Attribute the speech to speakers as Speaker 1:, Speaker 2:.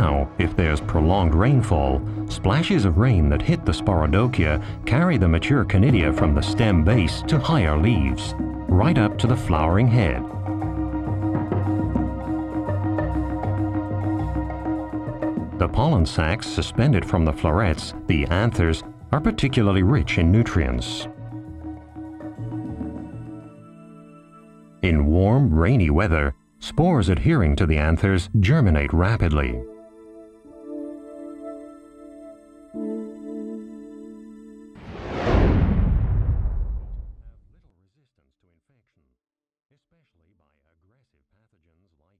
Speaker 1: Now, if there's prolonged rainfall, splashes of rain that hit the Sporodochia carry the mature conidia from the stem base to higher leaves, right up to the flowering head. The pollen sacs suspended from the florets, the anthers, are particularly rich in nutrients. In warm, rainy weather, spores adhering to the anthers germinate rapidly. especially by aggressive pathogens like